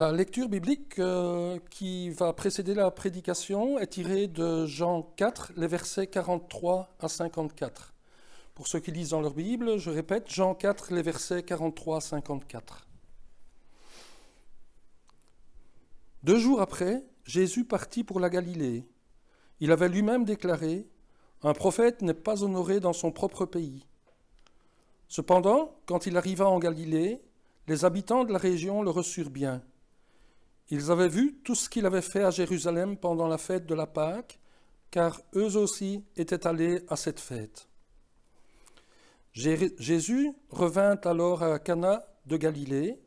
La lecture biblique euh, qui va précéder la prédication est tirée de Jean 4, les versets 43 à 54. Pour ceux qui lisent dans leur Bible, je répète, Jean 4, les versets 43 à 54. Deux jours après, Jésus partit pour la Galilée. Il avait lui-même déclaré, Un prophète n'est pas honoré dans son propre pays. Cependant, quand il arriva en Galilée, les habitants de la région le reçurent bien. Ils avaient vu tout ce qu'il avait fait à Jérusalem pendant la fête de la Pâque, car eux aussi étaient allés à cette fête. Jésus revint alors à Cana de Galilée,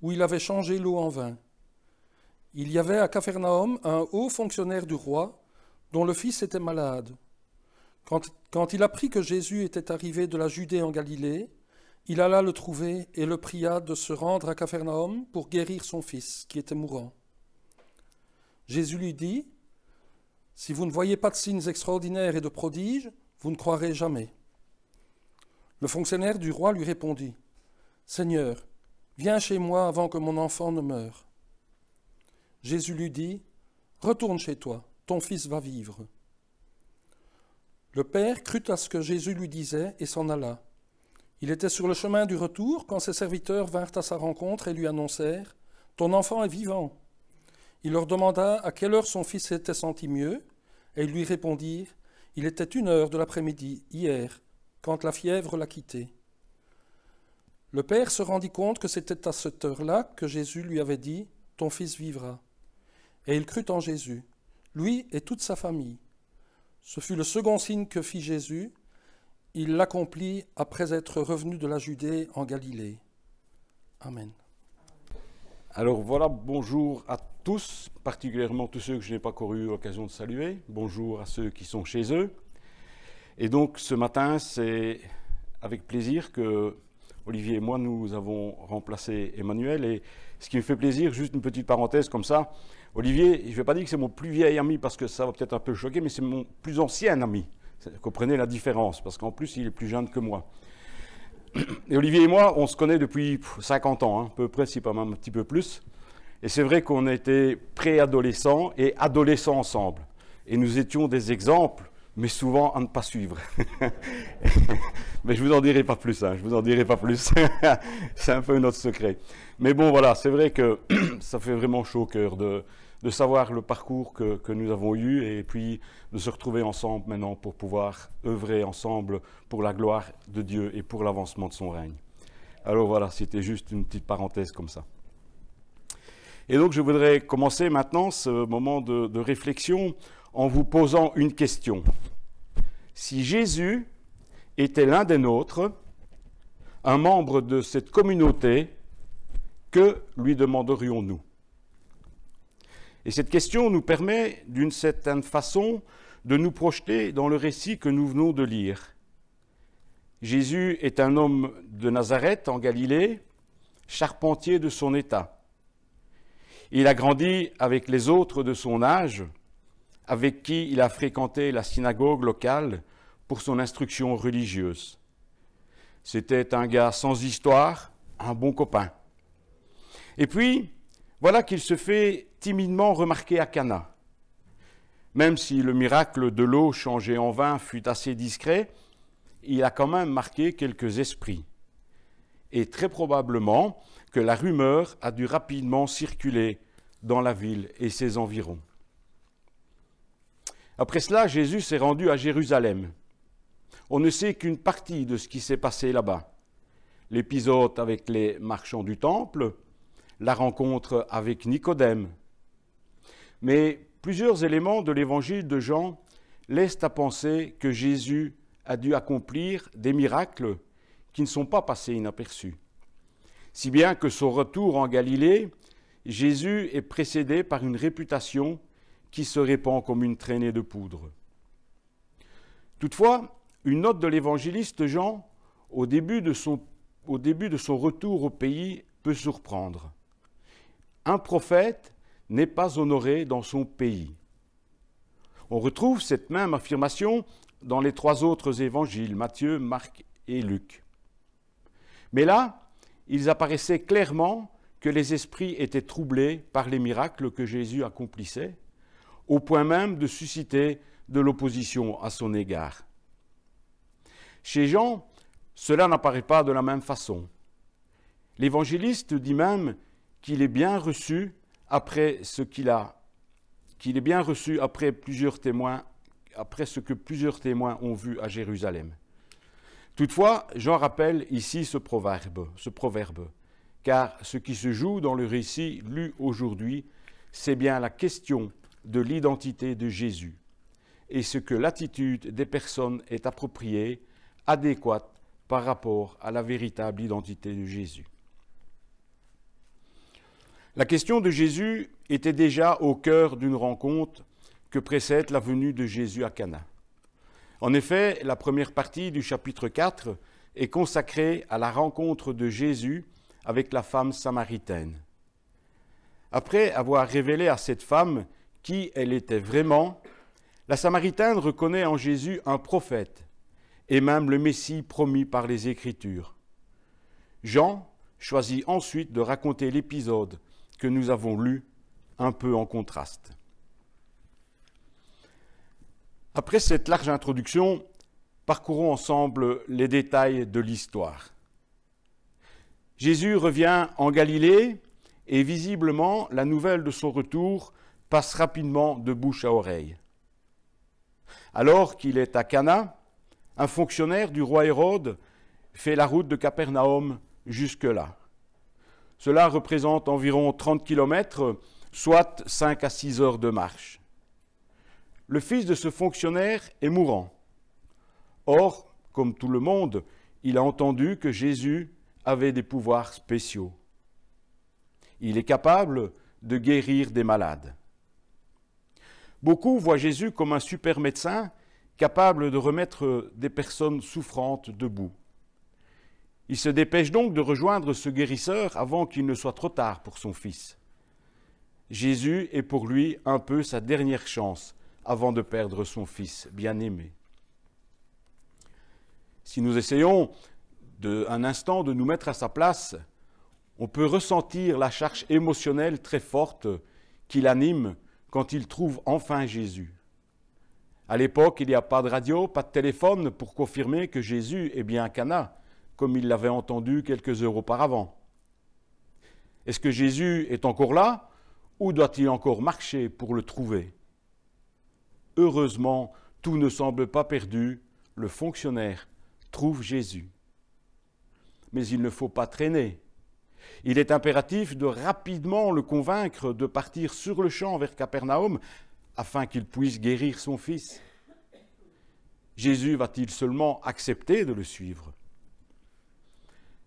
où il avait changé l'eau en vin. Il y avait à Capharnaüm un haut fonctionnaire du roi, dont le fils était malade. Quand, quand il apprit que Jésus était arrivé de la Judée en Galilée, il alla le trouver et le pria de se rendre à Capharnaüm pour guérir son fils, qui était mourant. Jésus lui dit, Si vous ne voyez pas de signes extraordinaires et de prodiges, vous ne croirez jamais. Le fonctionnaire du roi lui répondit, Seigneur, viens chez moi avant que mon enfant ne meure. Jésus lui dit, Retourne chez toi, ton fils va vivre. Le père crut à ce que Jésus lui disait et s'en alla. Il était sur le chemin du retour quand ses serviteurs vinrent à sa rencontre et lui annoncèrent Ton enfant est vivant. Il leur demanda à quelle heure son fils s'était senti mieux, et ils lui répondirent Il était une heure de l'après-midi, hier, quand la fièvre l'a quitté. Le père se rendit compte que c'était à cette heure-là que Jésus lui avait dit Ton fils vivra. Et il crut en Jésus, lui et toute sa famille. Ce fut le second signe que fit Jésus il l'accomplit après être revenu de la Judée en Galilée. Amen. Alors voilà, bonjour à tous, particulièrement tous ceux que je n'ai pas encore eu l'occasion de saluer. Bonjour à ceux qui sont chez eux. Et donc ce matin, c'est avec plaisir que Olivier et moi, nous avons remplacé Emmanuel. Et ce qui me fait plaisir, juste une petite parenthèse comme ça, Olivier, je ne vais pas dire que c'est mon plus vieil ami parce que ça va peut-être un peu choquer, mais c'est mon plus ancien ami. Comprenez la différence, parce qu'en plus, il est plus jeune que moi. Et Olivier et moi, on se connaît depuis 50 ans, hein, à peu près, si pas même un petit peu plus. Et c'est vrai qu'on été préadolescents et adolescents ensemble. Et nous étions des exemples, mais souvent à ne pas suivre. mais je vous en dirai pas plus, hein, je vous en dirai pas plus. c'est un peu notre secret. Mais bon, voilà, c'est vrai que ça fait vraiment chaud au cœur de, de savoir le parcours que, nous avons eu et puis de se retrouver ensemble maintenant pour pouvoir œuvrer ensemble pour la gloire de Dieu et pour l'avancement de son règne. Alors voilà, c'était juste une petite parenthèse comme ça. Et donc je voudrais commencer maintenant ce moment de, réflexion en vous posant une question. Si Jésus était l'un des nôtres, un membre de cette communauté, que lui demanderions-nous? Et cette question nous permet, d'une certaine façon, de nous projeter dans le récit que nous venons de lire. Jésus est un homme de Nazareth, en Galilée, charpentier de son état. Il a grandi avec les autres de son âge, avec qui il a fréquenté la synagogue locale pour son instruction religieuse. C'était un gars sans histoire, un bon copain. Et puis, voilà qu'il se fait timidement remarquer à Cana. Même si le miracle de l'eau changée en vin fut assez discret, il a quand même marqué quelques esprits. Et très probablement que la rumeur a dû rapidement circuler dans la ville et ses environs. Après cela, Jésus s'est rendu à Jérusalem. On ne sait qu'une partie de ce qui s'est passé là-bas. L'épisode avec les marchands du temple, la rencontre avec Nicodème. Mais plusieurs éléments de l'évangile de Jean laissent à penser que Jésus a dû accomplir des miracles qui ne sont pas passés inaperçus. Si bien que son retour en Galilée, Jésus est précédé par une réputation qui se répand comme une traînée de poudre. Toutefois, une note de l'évangéliste Jean, au début de son, au début de son retour au pays, peut surprendre un prophète n'est pas honoré dans son pays. On retrouve cette même affirmation dans les trois autres évangiles, Matthieu, Marc et Luc. Mais là, il apparaissait clairement que les esprits étaient troublés par les miracles que Jésus accomplissait, au point même de susciter de l'opposition à son égard. Chez Jean, cela n'apparaît pas de la même façon. L'évangéliste dit même qu'il est bien reçu après ce qu'il a, qu'il est bien reçu après plusieurs témoins, après ce que plusieurs témoins ont vu à Jérusalem. Toutefois, Jean rappelle ici ce proverbe, ce proverbe, car ce qui se joue dans le récit lu aujourd'hui, c'est bien la question de l'identité de Jésus et ce que l'attitude des personnes est appropriée, adéquate par rapport à la véritable identité de Jésus. La question de Jésus était déjà au cœur d'une rencontre que précède la venue de Jésus à Cana. En effet, la première partie du chapitre 4 est consacrée à la rencontre de Jésus avec la femme samaritaine. Après avoir révélé à cette femme qui elle était vraiment, la Samaritaine reconnaît en Jésus un prophète et même le Messie promis par les Écritures. Jean choisit ensuite de raconter l'épisode que nous avons lu un peu en contraste. Après cette large introduction, parcourons ensemble les détails de l'histoire. Jésus revient en Galilée et visiblement la nouvelle de son retour passe rapidement de bouche à oreille. Alors qu'il est à Cana, un fonctionnaire du roi Hérode fait la route de Capernaum jusque-là. Cela représente environ 30 kilomètres, soit 5 à 6 heures de marche. Le fils de ce fonctionnaire est mourant. Or, comme tout le monde, il a entendu que Jésus avait des pouvoirs spéciaux. Il est capable de guérir des malades. Beaucoup voient Jésus comme un super médecin capable de remettre des personnes souffrantes debout. Il se dépêche donc de rejoindre ce guérisseur avant qu'il ne soit trop tard pour son fils. Jésus est pour lui un peu sa dernière chance avant de perdre son fils bien-aimé. Si nous essayons un instant de nous mettre à sa place, on peut ressentir la charge émotionnelle très forte qui l'anime quand il trouve enfin Jésus. À l'époque, il n'y a pas de radio, pas de téléphone pour confirmer que Jésus est bien Cana comme il l'avait entendu quelques heures auparavant. Est-ce que Jésus est encore là ou doit-il encore marcher pour le trouver? Heureusement, tout ne semble pas perdu, le fonctionnaire trouve Jésus. Mais il ne faut pas traîner. Il est impératif de rapidement le convaincre de partir sur le champ vers Capernaum afin qu'il puisse guérir son fils. Jésus va-t-il seulement accepter de le suivre?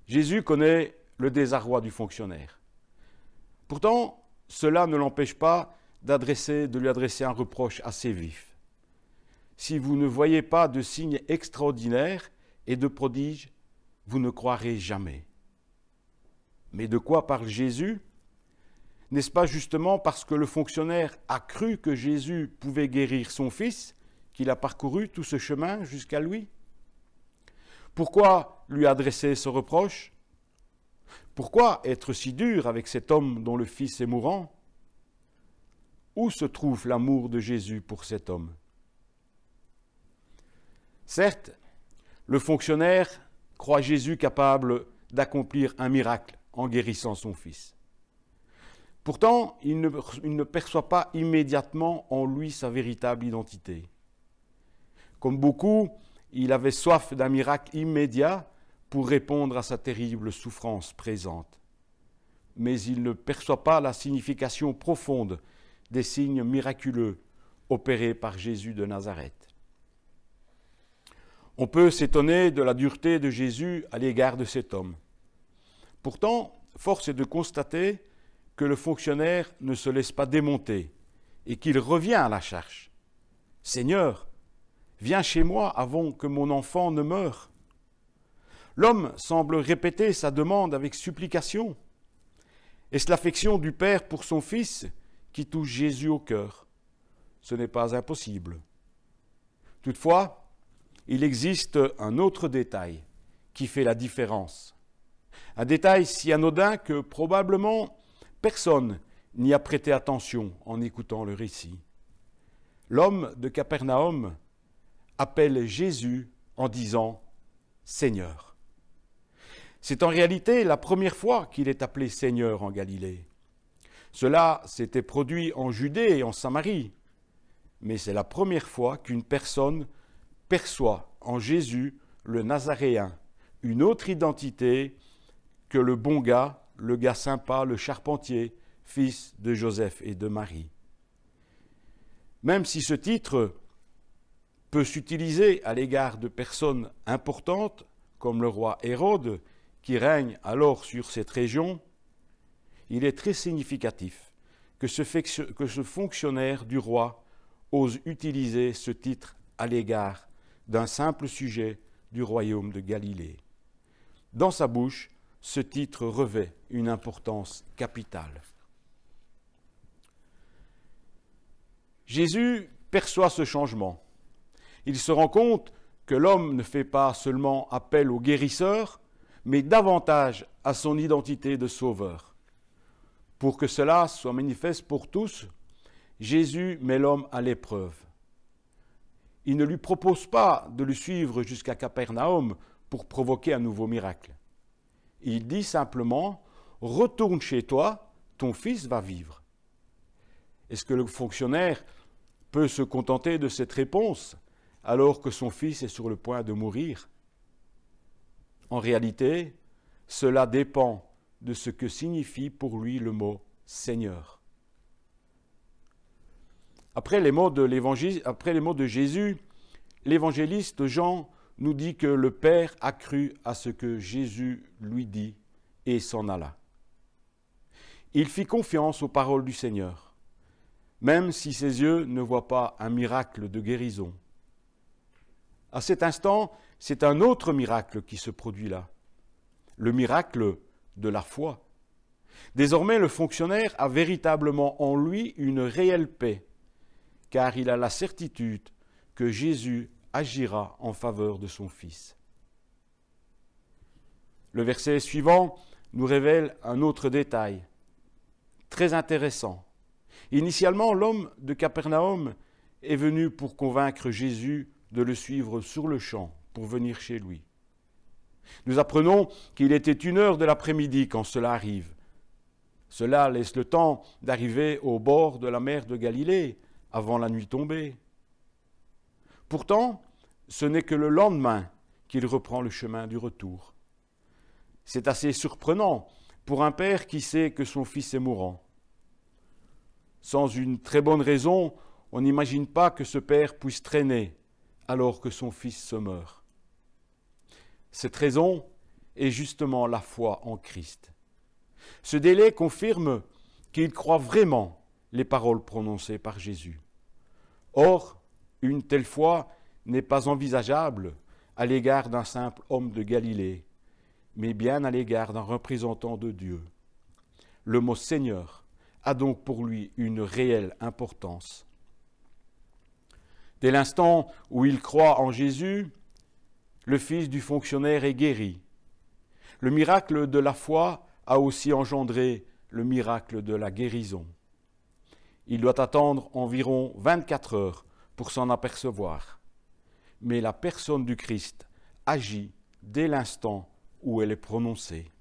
Jésus connaît le désarroi du fonctionnaire. Pourtant, cela ne l'empêche pas d'adresser, de lui adresser un reproche assez vif. Si vous ne voyez pas de signes extraordinaires et de prodiges, vous ne croirez jamais. Mais de quoi parle Jésus? N'est-ce pas justement parce que le fonctionnaire a cru que Jésus pouvait guérir son fils qu'il a parcouru tout ce chemin jusqu'à lui? Pourquoi lui adresser ce reproche? Pourquoi être si dur avec cet homme dont le fils est mourant? Où se trouve l'amour de Jésus pour cet homme? Certes, le fonctionnaire croit Jésus capable d'accomplir un miracle en guérissant son fils. Pourtant, il ne, perçoit pas immédiatement en lui sa véritable identité. Comme beaucoup, il avait soif d'un miracle immédiat pour répondre à sa terrible souffrance présente. Mais il ne perçoit pas la signification profonde des signes miraculeux opérés par Jésus de Nazareth. On peut s'étonner de la dureté de Jésus à l'égard de cet homme. Pourtant, force est de constater que le fonctionnaire ne se laisse pas démonter et qu'il revient à la charge. Seigneur, Viens chez moi avant que mon enfant ne meure. L'homme semble répéter sa demande avec supplication. Est-ce l'affection du Père pour son Fils qui touche Jésus au cœur Ce n'est pas impossible. Toutefois, il existe un autre détail qui fait la différence. Un détail si anodin que probablement personne n'y a prêté attention en écoutant le récit. L'homme de Capernaum appelle Jésus en disant Seigneur. C'est en réalité la première fois qu'il est appelé Seigneur en Galilée. Cela s'était produit en Judée et en Samarie, mais c'est la première fois qu'une personne perçoit en Jésus le Nazaréen une autre identité que le bon gars, le gars sympa, le charpentier, fils de Joseph et de Marie. Même si ce titre peut s'utiliser à l'égard de personnes importantes, comme le roi Hérode, qui règne alors sur cette région, il est très significatif que ce, fonctionnaire du roi ose utiliser ce titre à l'égard d'un simple sujet du royaume de Galilée. Dans sa bouche, ce titre revêt une importance capitale. Jésus perçoit ce changement. Il se rend compte que l'homme ne fait pas seulement appel au guérisseur, mais davantage à son identité de sauveur. Pour que cela soit manifeste pour tous, Jésus met l'homme à l'épreuve. Il ne lui propose pas de le suivre jusqu'à Capernaum pour provoquer un nouveau miracle. Il dit simplement, retourne chez toi, ton fils va vivre. Est-ce que le fonctionnaire peut se contenter de cette réponse? Alors que son fils est sur le point de mourir En réalité, cela dépend de ce que signifie pour lui le mot Seigneur. Après les mots de, Jésus, l'évangéliste Jean nous dit que le Père a cru à ce que Jésus lui dit et s'en alla. Il fit confiance aux paroles du Seigneur, même si ses yeux ne voient pas un miracle de guérison. À cet instant, c'est un autre miracle qui se produit là, le miracle de la foi. Désormais, le fonctionnaire a véritablement en lui une réelle paix, car il a la certitude que Jésus agira en faveur de son Fils. Le verset suivant nous révèle un autre détail, très intéressant. Initialement, l'homme de Capernaum est venu pour convaincre Jésus de le suivre sur le champ pour venir chez lui. Nous apprenons qu'il était une heure de l'après-midi quand cela arrive. Cela laisse le temps d'arriver au bord de la mer de Galilée avant la nuit tombée. Pourtant, ce n'est que le lendemain qu'il reprend le chemin du retour. C'est assez surprenant pour un père qui sait que son fils est mourant. Sans une très bonne raison, on n'imagine pas que ce père puisse traîner alors que son fils se meurt. Cette raison est justement la foi en Christ. Ce délai confirme qu'il croit vraiment les paroles prononcées par Jésus. Or, une telle foi n'est pas envisageable à l'égard d'un simple homme de Galilée, mais bien à l'égard d'un représentant de Dieu. Le mot Seigneur a donc pour lui une réelle importance. Dès l'instant où il croit en Jésus, le fils du fonctionnaire est guéri. Le miracle de la foi a aussi engendré le miracle de la guérison. Il doit attendre environ 24 heures pour s'en apercevoir. Mais la personne du Christ agit dès l'instant où elle est prononcée.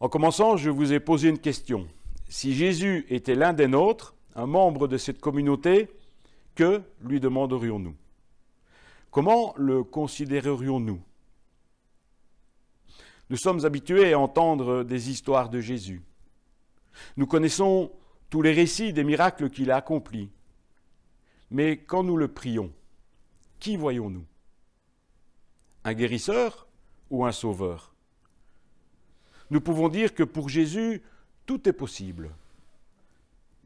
En commençant, je vous ai posé une question. Si Jésus était l'un des nôtres, un membre de cette communauté, que lui demanderions-nous? Comment le considérerions-nous? Nous sommes habitués à entendre des histoires de Jésus. Nous connaissons tous les récits des miracles qu'il a accomplis. Mais quand nous le prions, qui voyons-nous? Un guérisseur ou un sauveur? Nous pouvons dire que pour Jésus, tout est possible.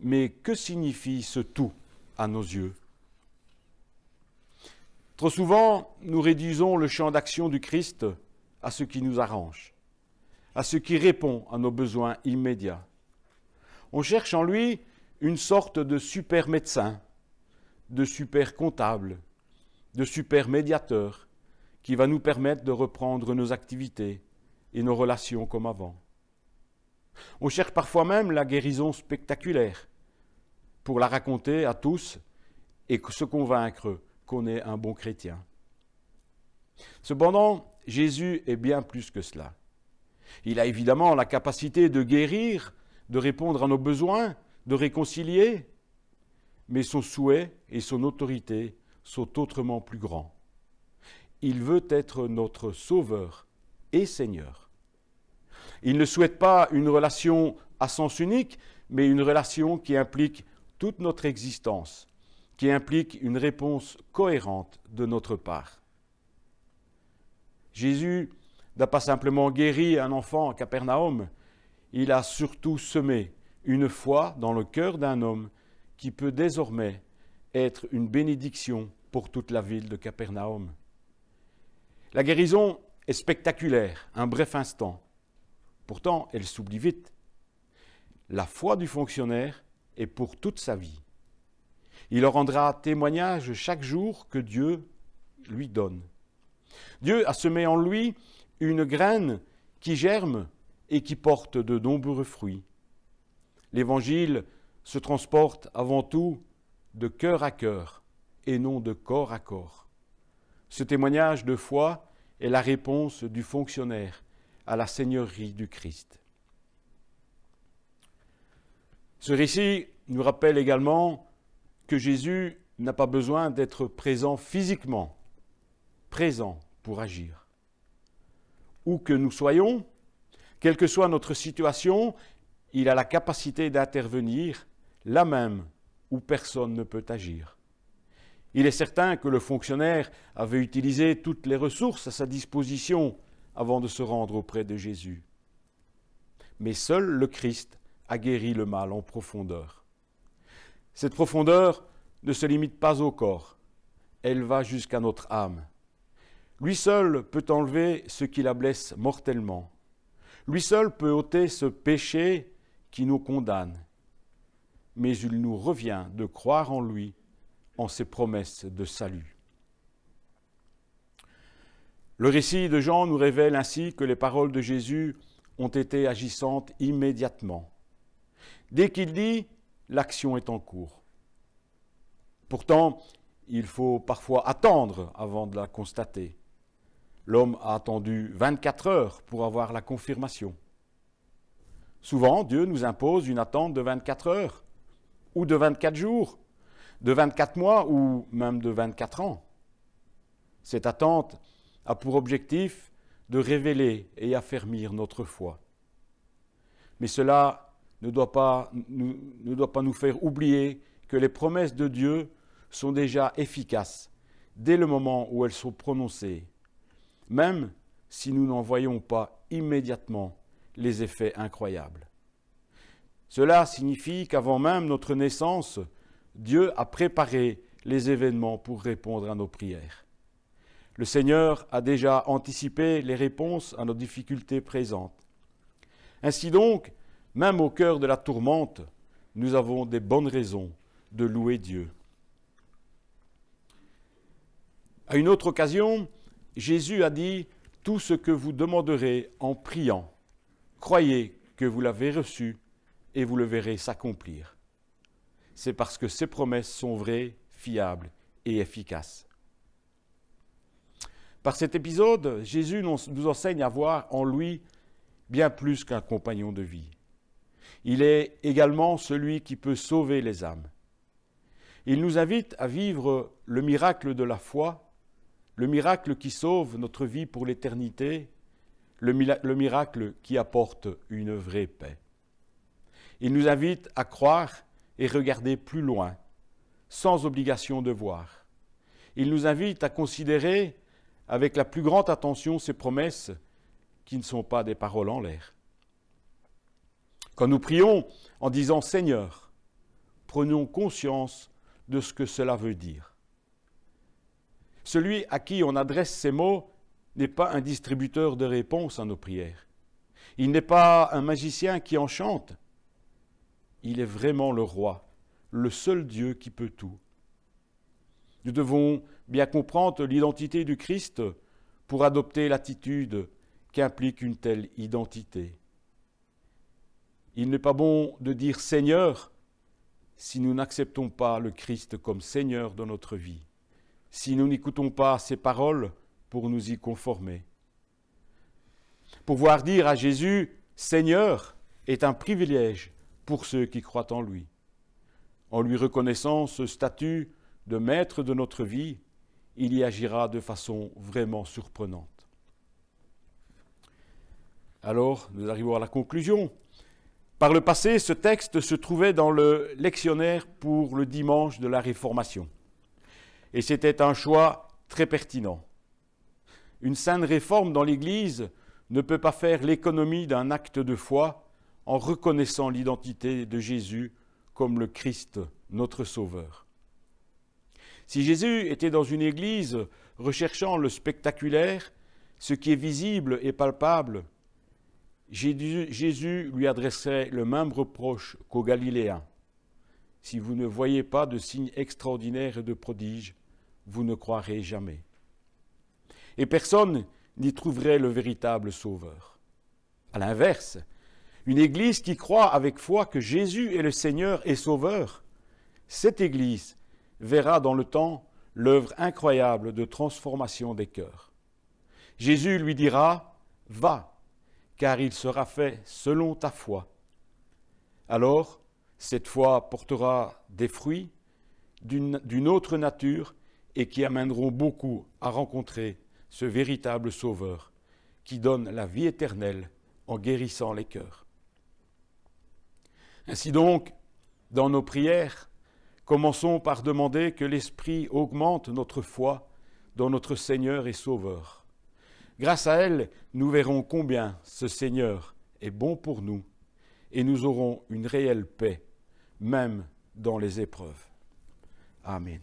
Mais que signifie ce tout à nos yeux? Trop souvent, nous réduisons le champ d'action du Christ à ce qui nous arrange, à ce qui répond à nos besoins immédiats. On cherche en lui une sorte de super médecin, de super comptable, de super médiateur, qui va nous permettre de reprendre nos activités et nos relations comme avant. On cherche parfois même la guérison spectaculaire pour la raconter à tous et se convaincre qu'on est un bon chrétien. Cependant, Jésus est bien plus que cela. Il a évidemment la capacité de guérir, de répondre à nos besoins, de réconcilier, mais son souhait et son autorité sont autrement plus grands. Il veut être notre Sauveur et Seigneur. Il ne souhaite pas une relation à sens unique, mais une relation qui implique toute notre existence, qui implique une réponse cohérente de notre part. Jésus n'a pas simplement guéri un enfant à Capernaum, il a surtout semé une foi dans le cœur d'un homme qui peut désormais être une bénédiction pour toute la ville de Capernaum. La guérison est spectaculaire, un bref instant. Pourtant, elle s'oublie vite. La foi du fonctionnaire est pour toute sa vie. Il en rendra témoignage chaque jour que Dieu lui donne. Dieu a semé en lui une graine qui germe et qui porte de nombreux fruits. L'Évangile se transporte avant tout de cœur à cœur et non de corps à corps. Ce témoignage de foi est la réponse du fonctionnaire à la seigneurie du Christ. Ce récit nous rappelle également que Jésus n'a pas besoin d'être présent physiquement, présent pour agir. Où que nous soyons, quelle que soit notre situation, il a la capacité d'intervenir là même où personne ne peut agir. Il est certain que le fonctionnaire avait utilisé toutes les ressources à sa disposition avant de se rendre auprès de Jésus. Mais seul le Christ a guéri le mal en profondeur. Cette profondeur ne se limite pas au corps, elle va jusqu'à notre âme. Lui seul peut enlever ce qui la blesse mortellement. Lui seul peut ôter ce péché qui nous condamne. Mais il nous revient de croire en lui en ses promesses de salut. Le récit de Jean nous révèle ainsi que les paroles de Jésus ont été agissantes immédiatement. Dès qu'il dit, l'action est en cours. Pourtant, il faut parfois attendre avant de la constater. L'homme a attendu 24 heures pour avoir la confirmation. Souvent, Dieu nous impose une attente de 24 heures, ou de 24 jours, de 24 mois ou même de 24 ans. Cette attente a pour objectif de révéler et affermir notre foi. Mais cela ne doit pas, ne doit pas nous faire oublier que les promesses de Dieu sont déjà efficaces dès le moment où elles sont prononcées, même si nous n'en voyons pas immédiatement les effets incroyables. Cela signifie qu'avant même notre naissance, Dieu a préparé les événements pour répondre à nos prières. Le Seigneur a déjà anticipé les réponses à nos difficultés présentes. Ainsi donc, même au cœur de la tourmente, nous avons des bonnes raisons de louer Dieu. À une autre occasion, Jésus a dit, Tout ce que vous demanderez en priant, croyez que vous l'avez reçu et vous le verrez s'accomplir c'est parce que ses promesses sont vraies, fiables et efficaces. Par cet épisode, Jésus nous enseigne à voir en lui bien plus qu'un compagnon de vie. Il est également celui qui peut sauver les âmes. Il nous invite à vivre le miracle de la foi, le miracle qui sauve notre vie pour l'éternité, le, miracle qui apporte une vraie paix. Il nous invite à croire et regarder plus loin, sans obligation de voir. Il nous invite à considérer avec la plus grande attention ces promesses qui ne sont pas des paroles en l'air. Quand nous prions en disant Seigneur, prenons conscience de ce que cela veut dire. Celui à qui on adresse ces mots n'est pas un distributeur de réponses à nos prières. Il n'est pas un magicien qui enchante il est vraiment le roi, le seul Dieu qui peut tout. Nous devons bien comprendre l'identité du Christ pour adopter l'attitude qu'implique une telle identité. Il n'est pas bon de dire Seigneur si nous n'acceptons pas le Christ comme Seigneur de notre vie, si nous n'écoutons pas ses paroles pour nous y conformer. Pouvoir dire à Jésus Seigneur est un privilège pour ceux qui croient en lui. En lui reconnaissant ce statut de maître de notre vie, il y agira de façon vraiment surprenante. Alors, nous arrivons à la conclusion. Par le passé, ce texte se trouvait dans le lectionnaire pour le dimanche de la Réformation. Et c'était un choix très pertinent. Une saine réforme dans l'Église ne peut pas faire l'économie d'un acte de foi en reconnaissant l'identité de Jésus comme le Christ, notre Sauveur. Si Jésus était dans une église recherchant le spectaculaire, ce qui est visible et palpable, Jésus lui adresserait le même reproche qu'aux Galiléens. Si vous ne voyez pas de signes extraordinaires et de prodiges, vous ne croirez jamais. Et personne n'y trouverait le véritable Sauveur. À l'inverse, une Église qui croit avec foi que Jésus est le Seigneur et Sauveur, cette Église verra dans le temps l'œuvre incroyable de transformation des cœurs. Jésus lui dira, Va, car il sera fait selon ta foi. Alors, cette foi portera des fruits d'une autre nature et qui amèneront beaucoup à rencontrer ce véritable Sauveur qui donne la vie éternelle en guérissant les cœurs. Ainsi donc, dans nos prières, commençons par demander que l'Esprit augmente notre foi dans notre Seigneur et Sauveur. Grâce à elle, nous verrons combien ce Seigneur est bon pour nous et nous aurons une réelle paix, même dans les épreuves. Amen.